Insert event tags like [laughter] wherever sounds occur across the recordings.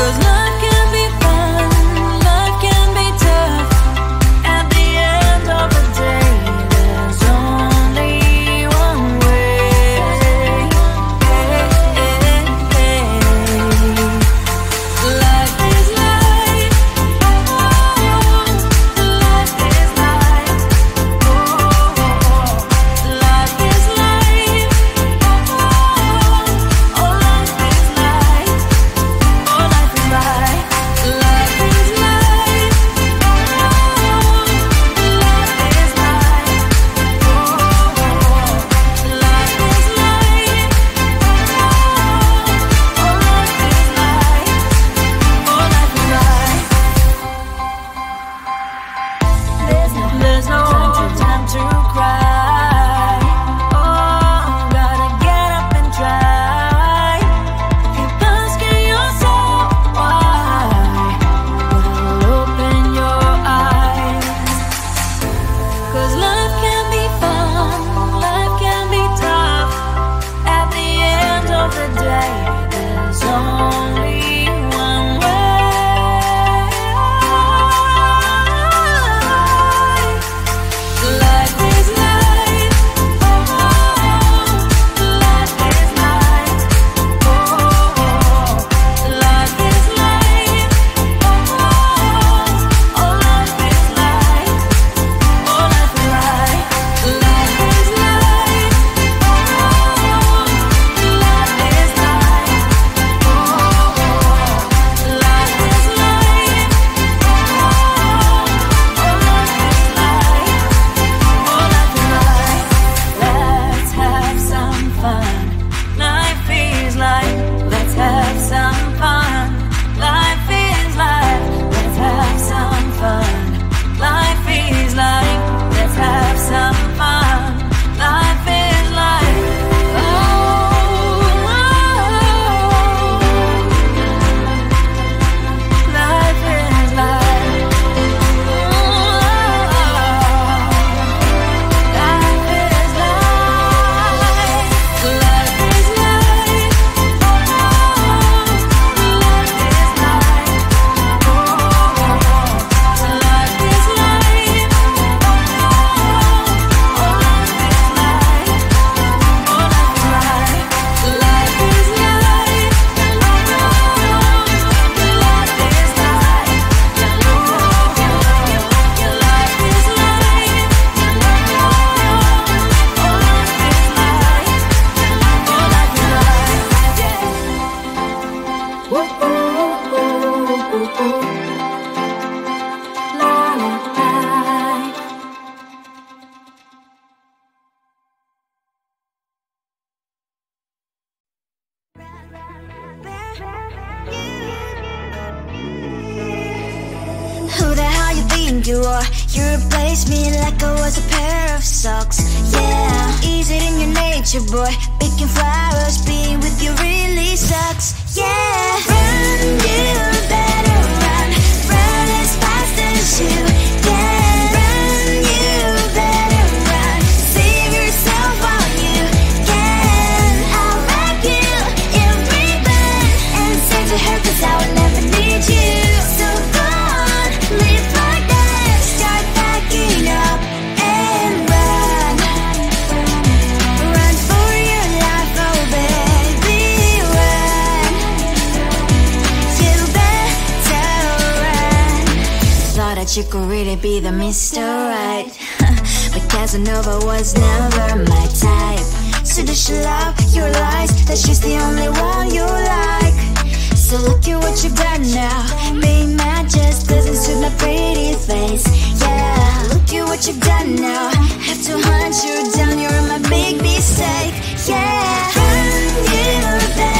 you are You replaced me like I was a pair of socks. Yeah, is it in your nature, boy? Picking flowers, being with you really sucks. Yeah, run, you better run. Run as fast as you be alright. [laughs] But Casanova was never my type. So does she love your lies That she's the only one you like. So look at what you've done now. Being mad just doesn't suit my pretty face. Yeah, look at what you've done now. Have to hunt you down, you're my big mistake. Yeah, run, you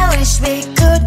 I wish we could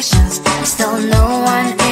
Still no one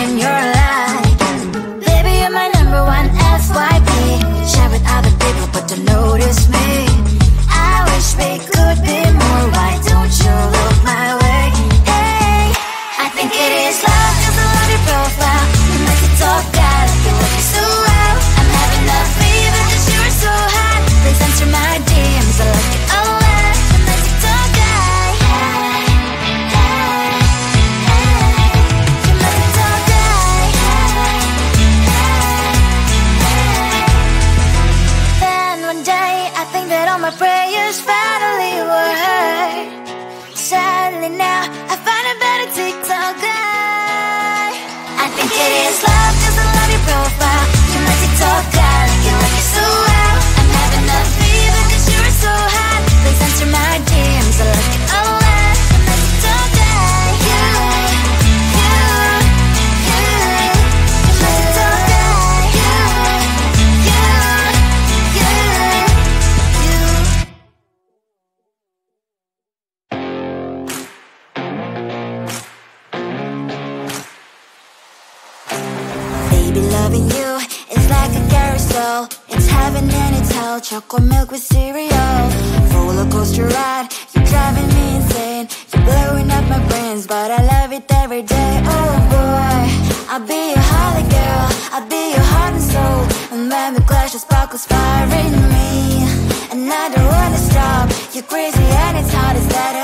chocolate milk with cereal. Roller coaster ride, you're driving me insane. You're blowing up my brains, but I love it every day. Oh boy, I'll be your holly girl. I'll be your heart and soul. And when we clash, the sparkles fire in me And I don't wanna stop. You're crazy and it's hard. As that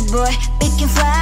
boy, we can fly